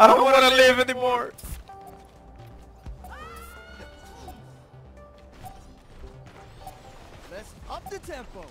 I don't want to live anymore. Let's up the tempo.